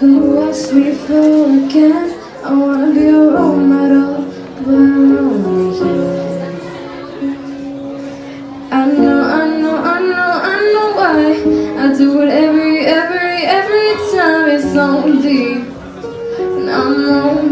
Who wants me for again. I wanna be a role model, but I'm only human. I know, I know, I know, I know why. I do it every, every, every time. It's only, and I'm lonely.